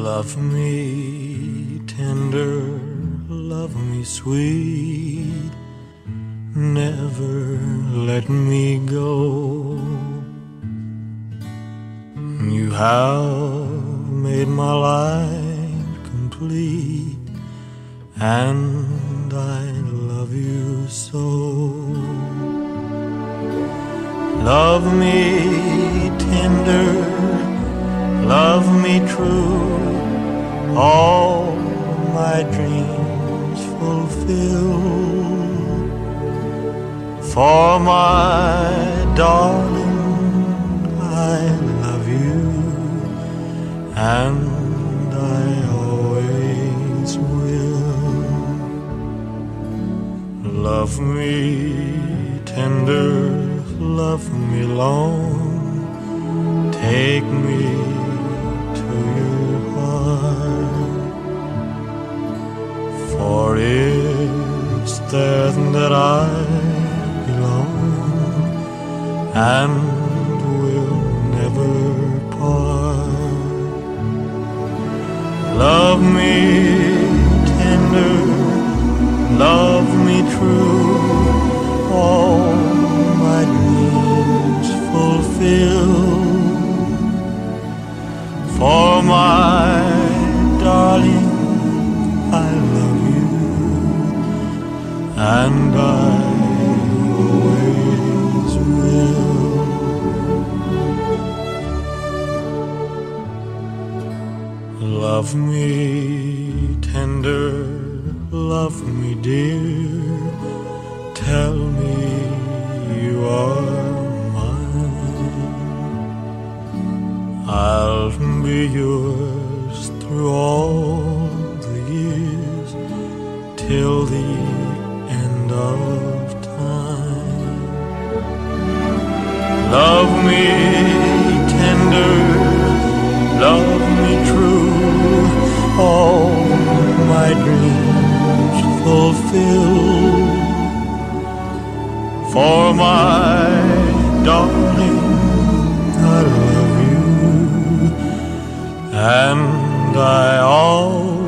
Love me tender, love me sweet, never let me go. You have made my life complete, and I love you so. Love me tender, love me true, all my dreams fulfill. For my darling, I love you, and I always will. Love me tender, love me long, take me. For it's there that I belong and will never part. Love me tender, love me true, all Love me tender, love me dear, tell me you are mine. I'll be yours through all the years till the end of time. Love me tender, love me true, fulfill for my darling. I love you and I always